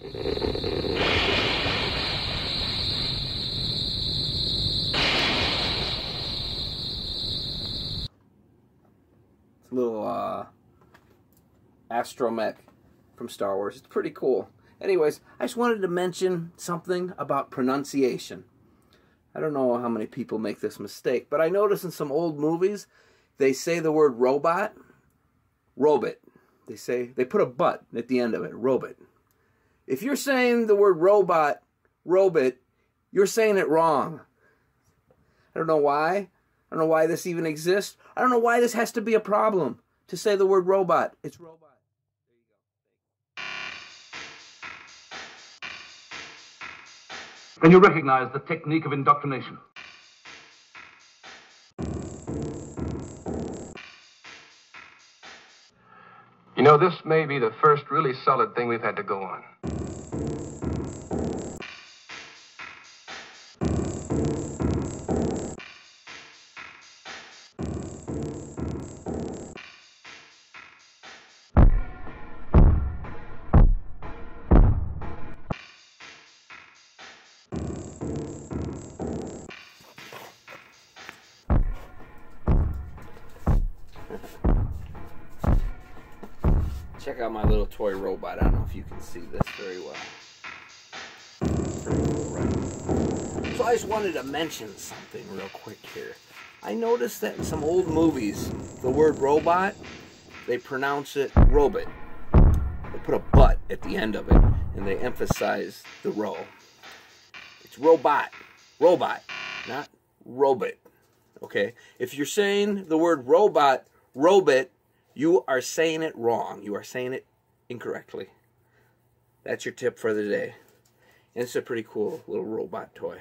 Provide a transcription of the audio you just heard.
It's a little uh, astromech from Star Wars. It's pretty cool. Anyways, I just wanted to mention something about pronunciation. I don't know how many people make this mistake, but I notice in some old movies they say the word robot, robot. They say they put a but at the end of it, robot. If you're saying the word robot, robot, you're saying it wrong. I don't know why. I don't know why this even exists. I don't know why this has to be a problem to say the word robot. It's robot. Can you recognize the technique of indoctrination? You know, this may be the first really solid thing we've had to go on. Check out my little toy robot. I don't know if you can see this very well. So I just wanted to mention something real quick here. I noticed that in some old movies, the word robot, they pronounce it robot. They put a but at the end of it, and they emphasize the ro. It's robot. Robot, not robot. Okay? If you're saying the word robot, robot, you are saying it wrong. You are saying it incorrectly. That's your tip for the day. And it's a pretty cool little robot toy.